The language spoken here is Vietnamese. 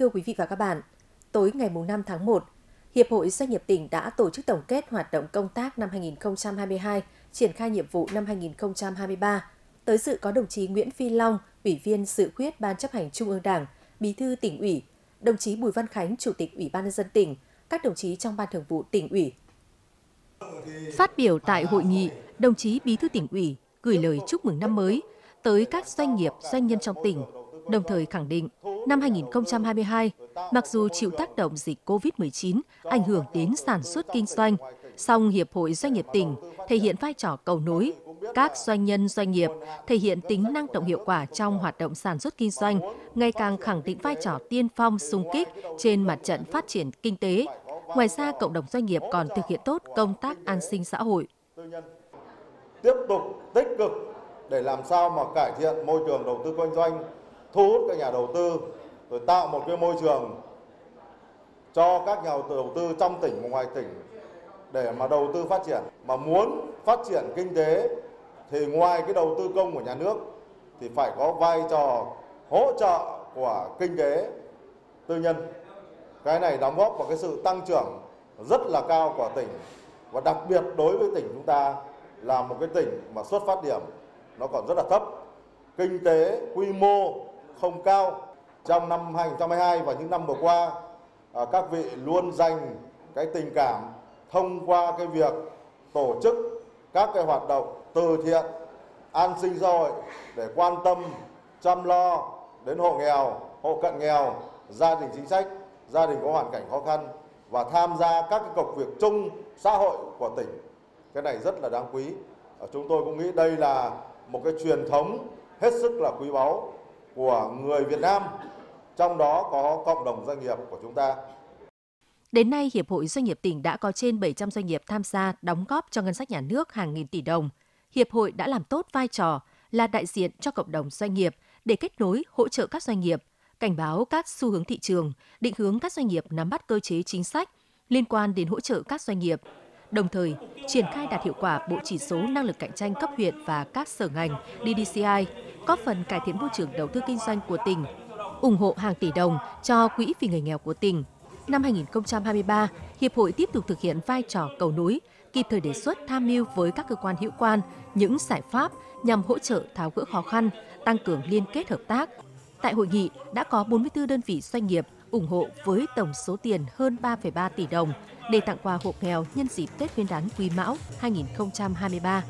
Thưa quý vị và các bạn, tối ngày 5 tháng 1, Hiệp hội Doanh nghiệp tỉnh đã tổ chức tổng kết hoạt động công tác năm 2022, triển khai nhiệm vụ năm 2023. Tới dự có đồng chí Nguyễn Phi Long, Ủy viên Dự khuyết Ban chấp hành Trung ương Đảng, Bí thư tỉnh ủy, đồng chí Bùi Văn Khánh, Chủ tịch Ủy ban nhân dân tỉnh, các đồng chí trong Ban Thường vụ tỉnh ủy. Phát biểu tại hội nghị, đồng chí Bí thư tỉnh ủy gửi lời chúc mừng năm mới tới các doanh nghiệp, doanh nhân trong tỉnh, đồng thời khẳng định năm 2022, mặc dù chịu tác động dịch COVID-19 ảnh hưởng đến sản xuất kinh doanh, song Hiệp hội Doanh nghiệp tỉnh thể hiện vai trò cầu nối, các doanh nhân doanh nghiệp thể hiện tính năng động hiệu quả trong hoạt động sản xuất kinh doanh, ngày càng khẳng định vai trò tiên phong sung kích trên mặt trận phát triển kinh tế. Ngoài ra, cộng đồng doanh nghiệp còn thực hiện tốt công tác an sinh xã hội. Tiếp tục tích cực để làm sao mà cải thiện môi trường đầu tư kinh doanh, thu hút các nhà đầu tư, rồi tạo một cái môi trường cho các nhà đầu tư trong tỉnh và ngoài tỉnh để mà đầu tư phát triển. Mà muốn phát triển kinh tế thì ngoài cái đầu tư công của nhà nước thì phải có vai trò hỗ trợ của kinh tế tư nhân. Cái này đóng góp vào cái sự tăng trưởng rất là cao của tỉnh và đặc biệt đối với tỉnh chúng ta là một cái tỉnh mà xuất phát điểm nó còn rất là thấp. Kinh tế quy mô không cao. Trong năm 2022 và những năm vừa qua, à, các vị luôn dành cái tình cảm thông qua cái việc tổ chức các cái hoạt động từ thiện, an sinh xã hội để quan tâm, chăm lo đến hộ nghèo, hộ cận nghèo, gia đình chính sách, gia đình có hoàn cảnh khó khăn và tham gia các cái công việc chung xã hội của tỉnh. Cái này rất là đáng quý. Chúng tôi cũng nghĩ đây là một cái truyền thống hết sức là quý báu của người Việt Nam, trong đó có cộng đồng doanh nghiệp của chúng ta. Đến nay, Hiệp hội Doanh nghiệp tỉnh đã có trên 700 doanh nghiệp tham gia đóng góp cho ngân sách nhà nước hàng nghìn tỷ đồng. Hiệp hội đã làm tốt vai trò là đại diện cho cộng đồng doanh nghiệp để kết nối, hỗ trợ các doanh nghiệp, cảnh báo các xu hướng thị trường, định hướng các doanh nghiệp nắm bắt cơ chế chính sách liên quan đến hỗ trợ các doanh nghiệp, đồng thời triển khai đạt hiệu quả bộ chỉ số năng lực cạnh tranh cấp huyện và các sở ngành DDCI, góp phần cải thiện môi trường đầu tư kinh doanh của tỉnh, ủng hộ hàng tỷ đồng cho Quỹ vì người nghèo của tỉnh. Năm 2023, Hiệp hội tiếp tục thực hiện vai trò cầu nối, kịp thời đề xuất tham mưu với các cơ quan hữu quan những giải pháp nhằm hỗ trợ tháo gỡ khó khăn, tăng cường liên kết hợp tác. Tại hội nghị đã có 44 đơn vị doanh nghiệp ủng hộ với tổng số tiền hơn 3,3 tỷ đồng để tặng quà hộ nghèo nhân dịp Tết Nguyên đán Quý Mão 2023.